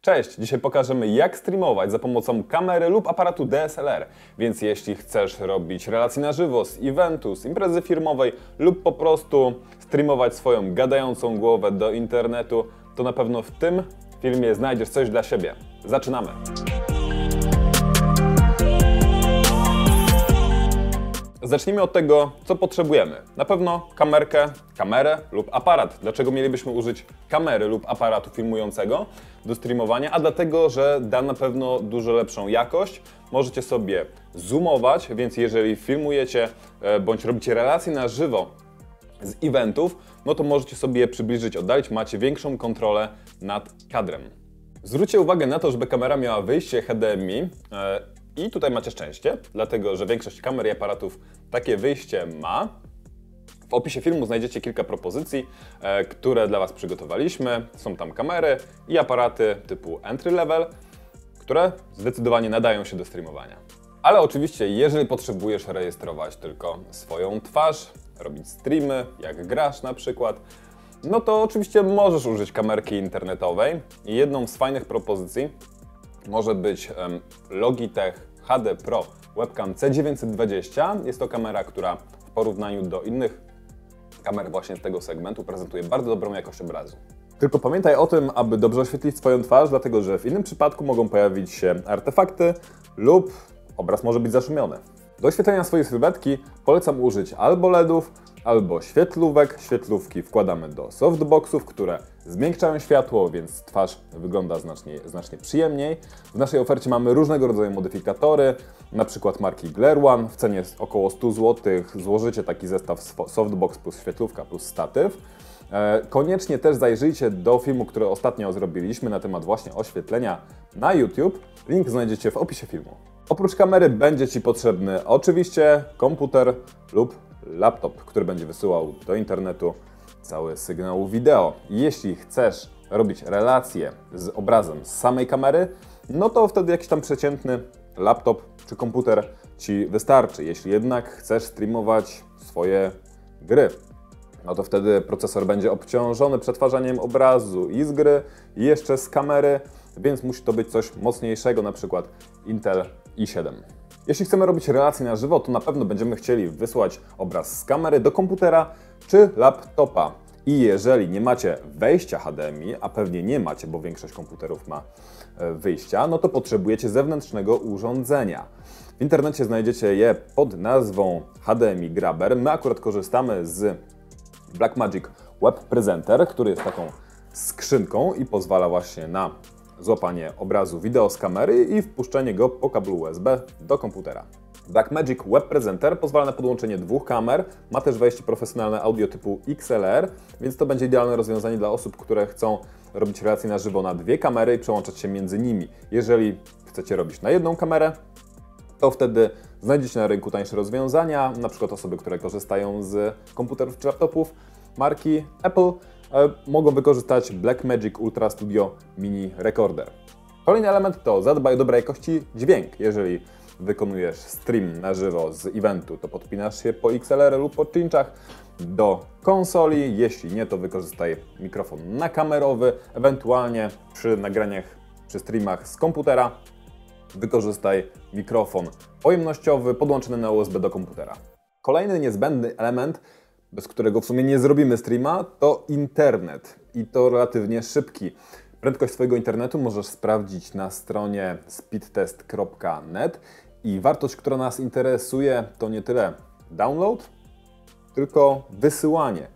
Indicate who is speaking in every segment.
Speaker 1: Cześć! Dzisiaj pokażemy jak streamować za pomocą kamery lub aparatu DSLR. Więc jeśli chcesz robić relacje na żywo z eventu, z imprezy firmowej lub po prostu streamować swoją gadającą głowę do internetu, to na pewno w tym filmie znajdziesz coś dla siebie. Zaczynamy! Zacznijmy od tego, co potrzebujemy. Na pewno kamerkę, kamerę lub aparat. Dlaczego mielibyśmy użyć kamery lub aparatu filmującego do streamowania? A dlatego, że da na pewno dużo lepszą jakość. Możecie sobie zoomować, więc jeżeli filmujecie e, bądź robicie relacje na żywo z eventów, no to możecie sobie je przybliżyć, oddalić, macie większą kontrolę nad kadrem. Zwróćcie uwagę na to, żeby kamera miała wyjście HDMI e, i tutaj macie szczęście, dlatego że większość kamer i aparatów takie wyjście ma. W opisie filmu znajdziecie kilka propozycji, e, które dla Was przygotowaliśmy. Są tam kamery i aparaty typu entry level, które zdecydowanie nadają się do streamowania. Ale oczywiście, jeżeli potrzebujesz rejestrować tylko swoją twarz, robić streamy, jak grasz na przykład, no to oczywiście możesz użyć kamerki internetowej. Jedną z fajnych propozycji może być Logitech HD Pro Webcam C920. Jest to kamera, która w porównaniu do innych kamer właśnie z tego segmentu prezentuje bardzo dobrą jakość obrazu. Tylko pamiętaj o tym, aby dobrze oświetlić swoją twarz, dlatego że w innym przypadku mogą pojawić się artefakty lub obraz może być zaszumiony. Do oświetlenia swojej sylwetki polecam użyć albo LEDów, albo świetlówek. Świetlówki wkładamy do softboxów, które zmiękczają światło, więc twarz wygląda znacznie, znacznie przyjemniej. W naszej ofercie mamy różnego rodzaju modyfikatory, na przykład marki Glare One. W cenie około 100 zł złożycie taki zestaw softbox plus świetlówka plus statyw. E, koniecznie też zajrzyjcie do filmu, który ostatnio zrobiliśmy na temat właśnie oświetlenia na YouTube. Link znajdziecie w opisie filmu. Oprócz kamery będzie Ci potrzebny oczywiście komputer lub laptop, który będzie wysyłał do internetu cały sygnał wideo. Jeśli chcesz robić relacje z obrazem z samej kamery, no to wtedy jakiś tam przeciętny laptop czy komputer Ci wystarczy. Jeśli jednak chcesz streamować swoje gry, no to wtedy procesor będzie obciążony przetwarzaniem obrazu i z gry, i jeszcze z kamery, więc musi to być coś mocniejszego, na przykład Intel i7. Jeśli chcemy robić relacje na żywo, to na pewno będziemy chcieli wysłać obraz z kamery do komputera czy laptopa. I jeżeli nie macie wejścia HDMI, a pewnie nie macie, bo większość komputerów ma e, wyjścia, no to potrzebujecie zewnętrznego urządzenia. W internecie znajdziecie je pod nazwą HDMI Grabber. My akurat korzystamy z Blackmagic Web Presenter, który jest taką skrzynką i pozwala właśnie na złapanie obrazu wideo z kamery i wpuszczenie go po kablu USB do komputera. Blackmagic Web Presenter pozwala na podłączenie dwóch kamer, ma też wejście profesjonalne audio typu XLR, więc to będzie idealne rozwiązanie dla osób, które chcą robić relacje na żywo na dwie kamery i przełączać się między nimi. Jeżeli chcecie robić na jedną kamerę, to wtedy znajdziecie na rynku tańsze rozwiązania, na przykład osoby, które korzystają z komputerów czy laptopów marki Apple mogą wykorzystać Blackmagic Ultra Studio Mini Recorder. Kolejny element to zadbaj o dobrej jakości dźwięk. Jeżeli wykonujesz stream na żywo z eventu, to podpinasz się po XLR lub po cinchach do konsoli. Jeśli nie, to wykorzystaj mikrofon nakamerowy, ewentualnie przy nagraniach, przy streamach z komputera wykorzystaj mikrofon pojemnościowy podłączony na USB do komputera. Kolejny niezbędny element bez którego w sumie nie zrobimy streama, to internet i to relatywnie szybki. Prędkość swojego internetu możesz sprawdzić na stronie speedtest.net i wartość, która nas interesuje, to nie tyle download, tylko wysyłanie,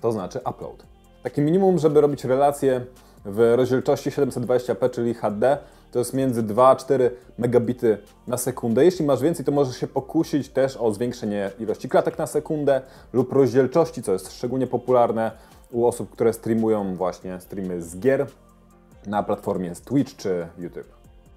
Speaker 1: to znaczy upload. Takie minimum, żeby robić relacje w rozdzielczości 720p, czyli HD, to jest między 2 a 4 megabity na sekundę. Jeśli masz więcej, to możesz się pokusić też o zwiększenie ilości klatek na sekundę lub rozdzielczości, co jest szczególnie popularne u osób, które streamują właśnie streamy z gier na platformie Twitch czy YouTube.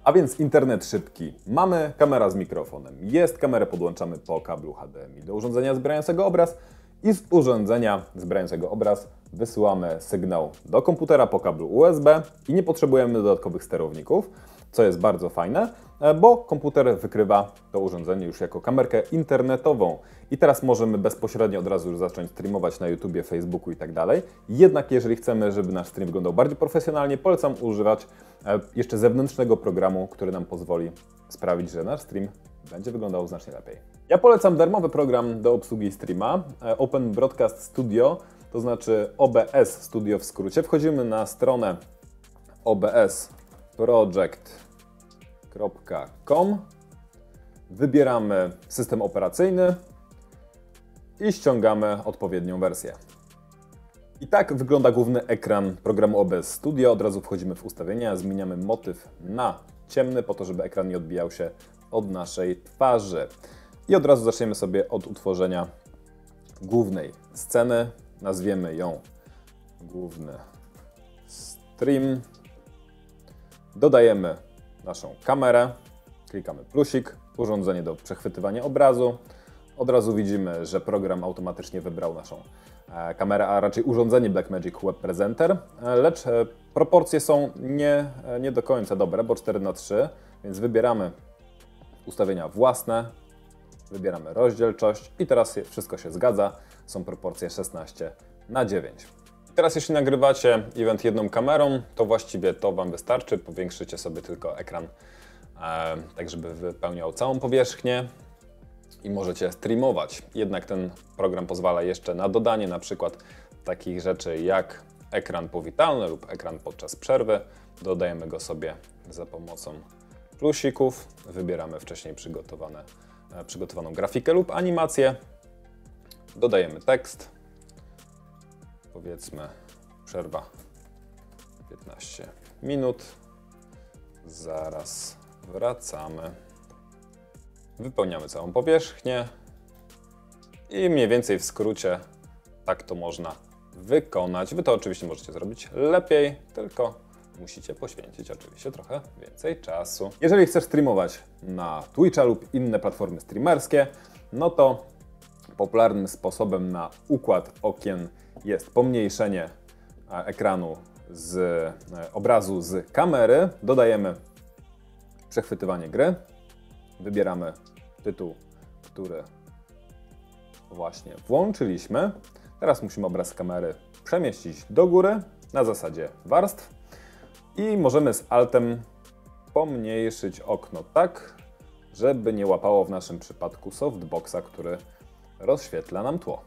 Speaker 1: A więc internet szybki. Mamy kamera z mikrofonem. Jest kamerę podłączamy po kablu HDMI do urządzenia zbierającego obraz i z urządzenia zbierającego obraz wysyłamy sygnał do komputera po kablu USB i nie potrzebujemy dodatkowych sterowników. co jest bardzo fajne, e, bo komputer wykrywa to urządzenie już jako kamerkę internetową. I teraz możemy bezpośrednio od razu już zacząć streamować na YouTubie, Facebooku i tak dalej. Jednak jeżeli chcemy, żeby nasz stream wyglądał bardziej profesjonalnie, polecam używać e, jeszcze zewnętrznego programu, który nam pozwoli sprawić, że nasz stream będzie wyglądał znacznie lepiej. Ja polecam darmowy program do obsługi streama e, Open Broadcast Studio, to znaczy OBS Studio w skrócie. Wchodzimy na stronę obsproject.com, wybieramy system operacyjny i ściągamy odpowiednią wersję. I tak wygląda główny ekran programu OBS Studio. Od razu wchodzimy w ustawienia, zmieniamy motyw na ciemny, po to, żeby ekran nie odbijał się od naszej twarzy. I od razu zaczniemy sobie od utworzenia głównej sceny. Nazwiemy ją główny stream. Dodajemy naszą kamerę, klikamy plusik, urządzenie do przechwytywania obrazu. Od razu widzimy, że program automatycznie wybrał naszą e, kamerę, a raczej urządzenie Blackmagic Web Presenter, e, lecz e, proporcje są nie, nie do końca dobre, bo 4 na 3 więc wybieramy ustawienia własne, wybieramy rozdzielczość i teraz wszystko się zgadza, są proporcje 16 na 9. Teraz jeśli nagrywacie event jedną kamerą, to właściwie to Wam wystarczy, powiększycie sobie tylko ekran, e, tak żeby wypełniał całą powierzchnię i możecie streamować. Jednak ten program pozwala jeszcze na dodanie na przykład takich rzeczy jak ekran powitalny lub ekran podczas przerwy. Dodajemy go sobie za pomocą plusików, wybieramy wcześniej przygotowane, e, przygotowaną grafikę lub animację, dodajemy tekst, powiedzmy przerwa 15 minut, zaraz wracamy, wypełniamy całą powierzchnię i mniej więcej w skrócie tak to można wykonać. Wy to oczywiście możecie zrobić lepiej, tylko musicie poświęcić oczywiście trochę więcej czasu. Jeżeli chcesz streamować na Twitcha lub inne platformy streamerskie, no to popularnym sposobem na układ okien jest pomniejszenie e, ekranu z e, obrazu z kamery. Dodajemy przechwytywanie gry. Wybieramy tytuł, który właśnie włączyliśmy. Teraz musimy obraz kamery przemieścić do góry na zasadzie warstw i możemy z Altem pomniejszyć okno tak, żeby nie łapało w naszym przypadku softboxa, który rozświetla nam tło.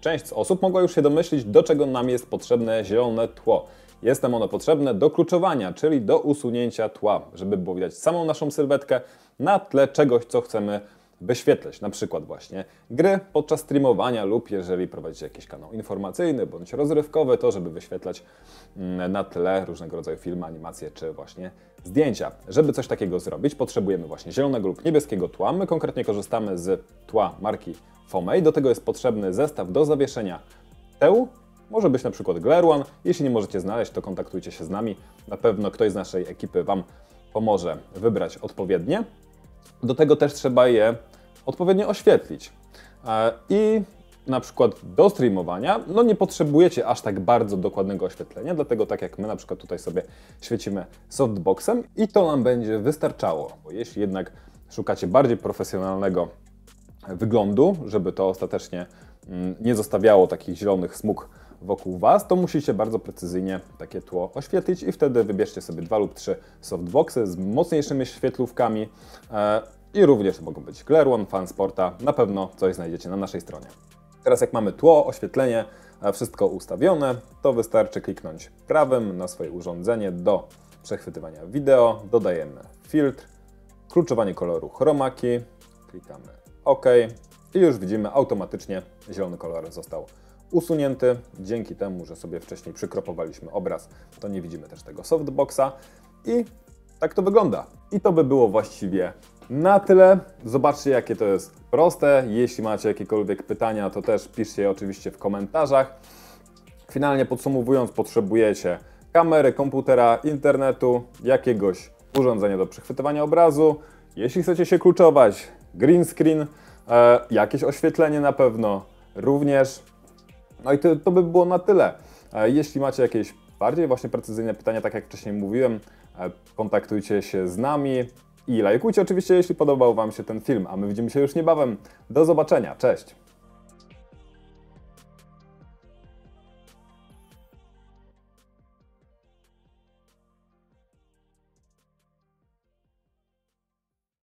Speaker 1: Część z osób mogła już się domyślić, do czego nam jest potrzebne zielone tło. Jest nam ono potrzebne do kluczowania, czyli do usunięcia tła, żeby było widać samą naszą sylwetkę na tle czegoś, co chcemy wyświetlać, na przykład właśnie gry podczas streamowania lub jeżeli prowadzicie jakiś kanał informacyjny bądź rozrywkowy, to żeby wyświetlać mm, na tle różnego rodzaju filmy, animacje czy właśnie zdjęcia. Żeby coś takiego zrobić, potrzebujemy właśnie zielonego lub niebieskiego tła. My konkretnie korzystamy z tła marki Fomei. Do tego jest potrzebny zestaw do zawieszenia teł. Może być na przykład Glare One. Jeśli nie możecie znaleźć, to kontaktujcie się z nami. Na pewno ktoś z naszej ekipy Wam pomoże wybrać odpowiednie. Do tego też trzeba je odpowiednio oświetlić. E, I na przykład do streamowania, no nie potrzebujecie aż tak bardzo dokładnego oświetlenia, dlatego tak jak my na przykład tutaj sobie świecimy softboxem i to nam będzie wystarczało, bo jeśli jednak szukacie bardziej profesjonalnego wyglądu, żeby to ostatecznie mm, nie zostawiało takich zielonych smug wokół Was, to musicie bardzo precyzyjnie takie tło oświetlić i wtedy wybierzcie sobie dwa lub trzy softboxy z mocniejszymi świetlówkami e, i również mogą być Glare Fan Sporta, na pewno coś znajdziecie na naszej stronie. Teraz jak mamy tło, oświetlenie, wszystko ustawione, to wystarczy kliknąć prawym na swoje urządzenie do przechwytywania wideo, dodajemy filtr, kluczowanie koloru chromaki, klikamy OK i już widzimy automatycznie zielony kolor został usunięty. Dzięki temu, że sobie wcześniej przykropowaliśmy obraz, to nie widzimy też tego softboxa i tak to wygląda. I to by było właściwie na tyle. Zobaczcie, jakie to jest proste. Jeśli macie jakiekolwiek pytania, to też piszcie je oczywiście w komentarzach. Finalnie podsumowując, potrzebujecie kamery, komputera, internetu, jakiegoś urządzenia do przechwytywania obrazu. Jeśli chcecie się kluczować, green screen, e, jakieś oświetlenie na pewno również. No i to, to by było na tyle. E, jeśli macie jakieś bardziej właśnie precyzyjne pytania, tak jak wcześniej mówiłem, e, kontaktujcie się z nami i lajkujcie oczywiście, jeśli podobał Wam się ten film, a my widzimy się już niebawem. Do zobaczenia, cześć!